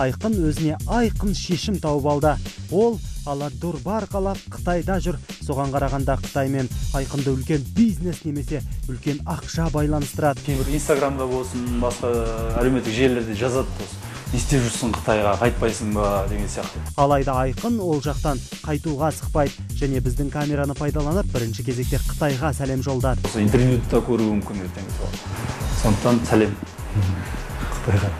айқын өзіне айқын шешім тауып алды. Ол аладдур барқалап қытайда жүр. Соған қарағанда қытаймен айқынды үлкен бизнес немесе үлкен ақша байланыстырады. Кейбір инстаграмда болсын басқа әлеуметтік желілерде жазады осы не істеп жүрсің қытайға қайтпайсың ба деген сияқты. Алайда айқын ол жақтан қайтуға асықпайды және біздің камераны пайдаланып бірінші кезекте қытайға сәлем жолдады. Осы интервьюді да көруі мүмкін ертең. Сондықтан сәлем. Қытайға.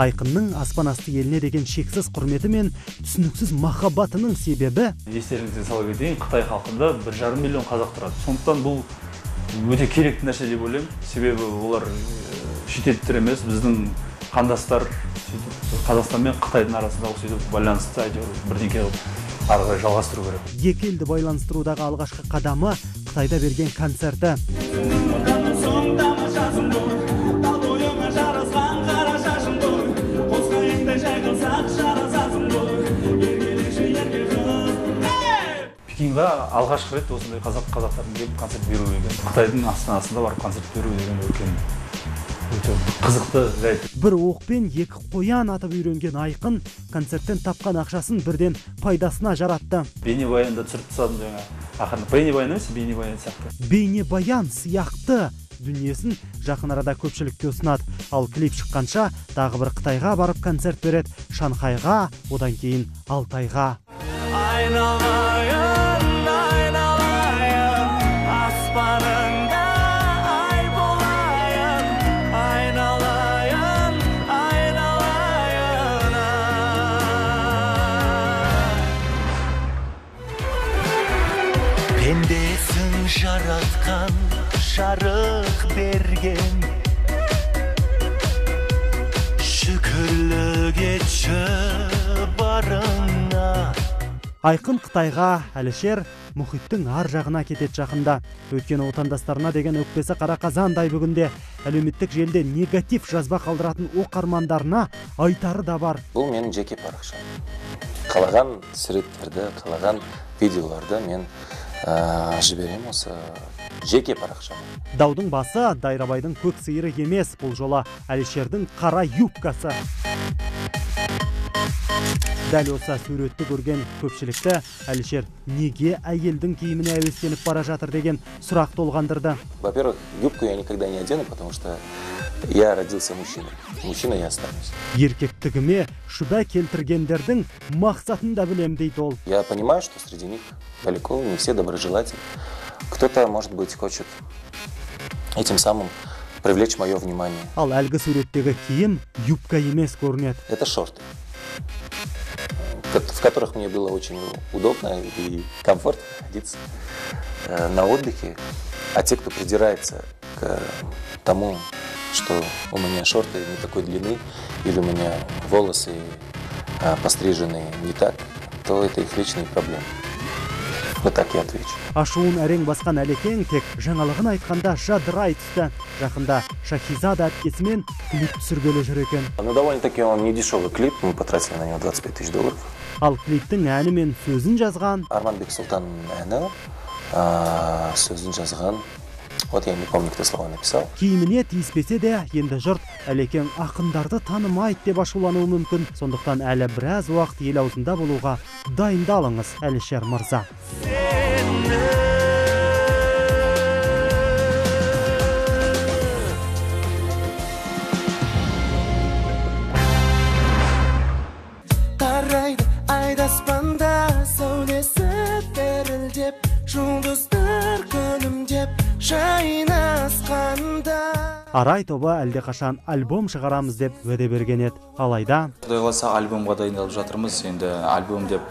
Айқынның аспан асты еліне деген шексіз құрметі мен түсініксіз махаббатының себебі? Естеріңізге сала кетейін қытай халқында бір жарым миллион қазақ тұрады. Сондықтан бұл өте керекті нәрсе деп ойлаймын. Себебі олар э, шетелдіктер емес біздің қандастар сөйтіп қазақстан мен қытайдың арасындағы сөйтіп байланысты әйтеуір бірдеңке қылып ары қарай жалғастыру керек. Екі елді байланыстырудағы алғашқы қадамы қытайда берген концерті. Пекинға алғашқы рет осындай қазақ қазақтардың келіп концерт беруі екен қытайдың астанасында барып концерт беру деген үлкен өте қызықты жайт бір оқпен екі қоян атып үйренген айқын концерттен тапқан ақшасын бірден пайдасына жаратты. Бейнебаянда түсіріп тастадым жаңа. Ақырында бейнебаян емес бейнебаян сияқты. Бейнебаян сияқты дүниесін жақын арада көпшілікке ұсынады. Ал клип шыққанша тағы бір қытайға барып концерт береді. Шанхайға одан кейін алтайға. Пендесін жаратқан жарық берген шүкірлік етші барыңа айқын қытайға әлішер мұхиттың ар жағына кетеді жақында өйткені отандастарына деген өкпесі қара қазандай бүгінде әлеуметтік желіде негатив жазба қалдыратын оқырмандарына айтары да бар бұл менің жеке парақшам қалаған суреттерді қалаған видеоларды мен ә, жіберемін осы жеке парақшама даудың басы дайрабайдың көк сиыры емес бұл жолы әлішердің қара юбкасы. Дәл осы суретті көрген көпшілікті әлішер неге әйелдің киіміне әуестеніп бара жатыр деген сұрақ толғандырды. Во-первых юбку я никогда не одену потому что я родился мужчиной мужчина я останусь еркектігіме шүбә келтіргендердің мақсатын да білем дейді ол я понимаю что среди них далеко не все доброжелательны кто-то может быть хочет этим самым привлечь мое внимание ал әлгі суреттегі киім юбка емес көрінеді это шорты ко- в которых мне было очень удобно и комфортно находиться э, на отдыхе. А те, кто придирается к тому, что у меня шорты не такой длины или у меня волосы пострижены не так, то это их личные проблемы. Вот так я отвечу. ашуын әрең басқан әлекең тек жаңалығын айтқанда жадырай түсті жақында шахизада әпкесімен клип түсіргелі жүр екен Ну, довольно-таки он не дешевый клип, мы потратили на него 25 тысяч долларов. ал клиптің әні мен сөзін жазған Арманбек Султан әні, а, сөзін жазған, вот я не помню, кто слова написал. киіміне тиіспесе де енді жұрт. Әлекең ақындарды танымайды деп ашулануы мүмкін. Сондықтан әлі біраз уақыт ел аузында болуға дайындалыңыз әлішер мырза. Арай тобы әлдеқашан альбом шығарамыз деп уәде берген еді. Алайда құдай қаласа альбомға дайындалып жатырмыз. Енді альбом деп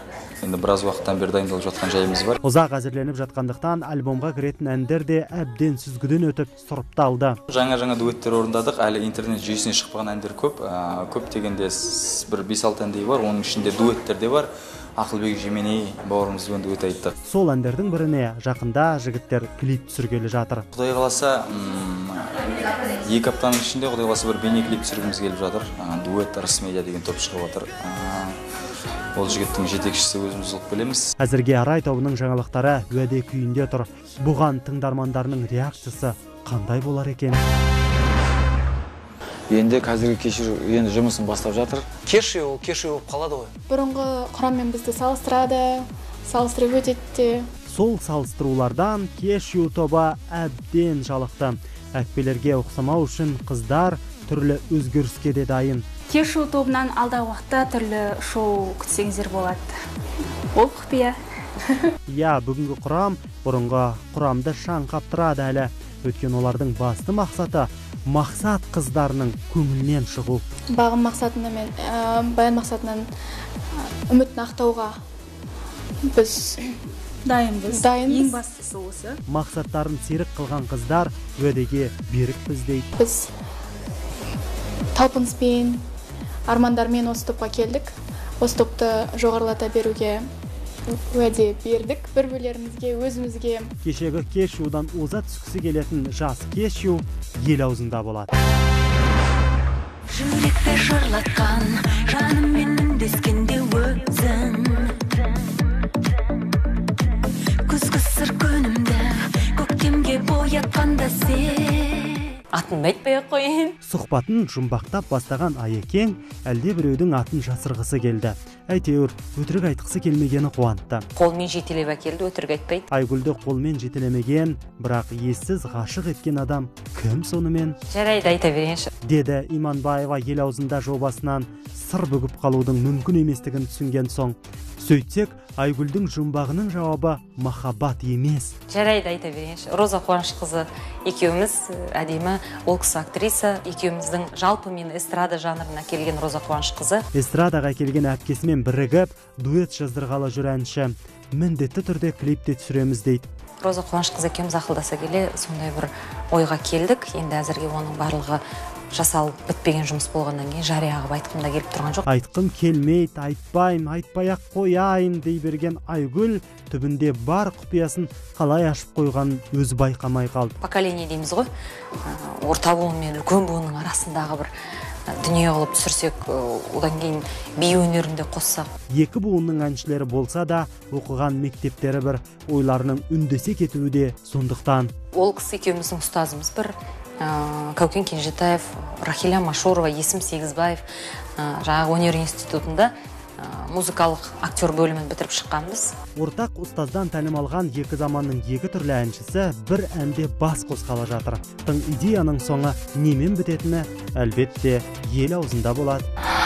енді біраз уақыттан бері дайындалып жатқан жайымыз бар. ұзақ әзірленіп жатқандықтан альбомға кіретін әндер де әбден сүзгіден өтіп сұрыпталды жаңа жаңа дуэттер орындадық. Әлі интернет жүйесіне шықпаған әндер көп. Ә, көп дегенде бір бес алты әндей бар. Оның ішінде дуэттер де бар. Ақылбек жеменей бауырымызбен дуэт айттық сол әндердің біріне жақында жігіттер клип түсіргелі жатыр. Құдай қаласа екі аптаның ішінде құдай қаласа бір бейнеклип түсіргіміз келіп жатыр. Дуэт рыс медиа деген топ шығып жатыр ол жігіттің жетекшісі өзіміз болып келеміз. Әзірге арай тобының жаңалықтары уәде күйінде тұр. Бұған тыңдармандарының реакциясы қандай болар екен? Енді қазіргі кешью енді жұмысын бастап жатыр. Кешью ол кешью болып қалады ғой. Бұрынғы құраммен бізді салыстырады салыстырып өтеді де. Сол салыстырулардан кешью тобы әбден жалықты. Әкпелерге ұқсамау үшін қыздар түрлі өзгеріске де дайын. Кешью тобынан алдағы уақытта түрлі шоу күтсеңіздер болады. Ол құпия. Иә бүгінгі құрам бұрынғы құрамды шаң қаптырады әлі. Өйткені олардың басты мақсаты мақсат қыздарының көңілінен шығу. Бағым мақсатына мен ә, баян мақсатынан ә, үмітін ақтауға біз дайынбыз Дайынбыз. ең бастысы осы. Мақсаттарын серік қылған қыздар уәдеге берікпіз дейді біз талпыныспен армандармен осы топқа келдік. Осы топты жоғарылата беруге уәде бердік. Бір бірлерімізге өзімізге. Кешегі кешьюдан оза түскісі келетін жас кешью ел аузында болады. Жүректі жырлатқан жаныммен үндескенде атымды айтпай ақ қояйын. Сұхбатын жұмбақтап бастаған айекең әлде біреудің атын жасырғысы келді. Әйтеуір өтірік айтқысы келмегені қуантты. Қолмен жетелеп әкелді өтірік айтпайды. Айгүлді қолмен жетелемеген бірақ ессіз ғашық еткен адам кім сонымен? Жарайды айта берейінші. Деді иманбаева ел аузында жобасынан сыр бүгіп қалудың мүмкін еместігін түсінген соң. Сөйтсек айгүлдің жұмбағының жауабы махаббат емес. Жарайды айта берейінші. Роза қуанышқызы екеуміз ә, әдемі ол кісі актриса екеуміздің жалпы мен эстрада жанрына келген роза қуанышқызы. Эстрадаға келген бірігіп дуэт жаздырғалы жүр әнші міндетті түрде клип те түсіреміз дейді. Роза қуанышқызы екеуміз ақылдаса келе сондай бір ойға келдік. Енді әзірге оның барлығы жасалып бітпеген жұмыс болғаннан кейін жария қылып айтқым да келіп тұрған жоқ. Айтқым келмейді айтпаймын айтпай ақ қояйын дей берген айгүл түбінде бар құпиясын қалай ашып қойғанын өзі байқамай қалды. Поколение дейміз ғой. Орта буын мен үлкен буынның арасындағы бір дүние қылып түсірсек одан кейін би өнерін де қоссақ. Екі буынның әншілері болса да оқыған мектептері бір. Ойларының үндесе кетуі де сондықтан. Ол кісі екеуміздің ұстазымыз бір. Ә, кәукен кенжетаев рахиля машурова есім сегізбаев ә, жаңағы өнер институтында музыкалық актер бөлімін бітіріп шыққанбыз. Ортақ ұстаздан тәлім алған екі заманның екі түрлі әншісі бір әнде бас қосқалы жатыр. Тың идеяның соңы немен бітетіні әлбетте ел аузында болады.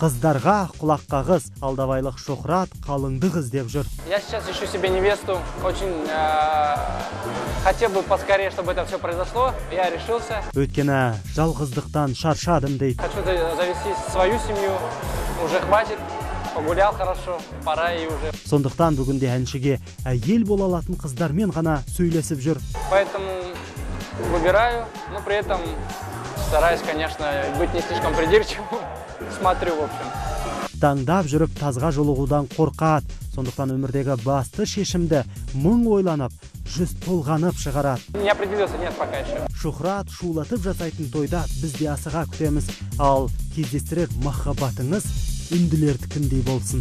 Қыздарға құлақ қағыс алдабайлық шоқрат қалыңдық іздеп жүр Я сейчас ищу себе невесту. Очень э, хотел бы поскорее, чтобы это все произошло. Я решился. өйткені жалғыздықтан шаршадым дейді Хочу за- завести свою семью. Уже хватит. Погулял хорошо. Пора и уже. сондықтан бүгінде әншіге әйел бола алатын қыздармен ғана сөйлесіп жүр Поэтому выбираю, но при этом стараюсь, конечно, быть не слишком придирчивым. Смотрю, в общем. таңдап жүріп тазға жолығудан қорқады сондықтан өмірдегі басты шешімді мың ойланып жүз толғанып шығарады Не определился, нет пока еще. шухрат шулатып жасайтын тойда біз де асыға күтеміз ал кездестірер махаббатыңыз үнділердікіндей болсын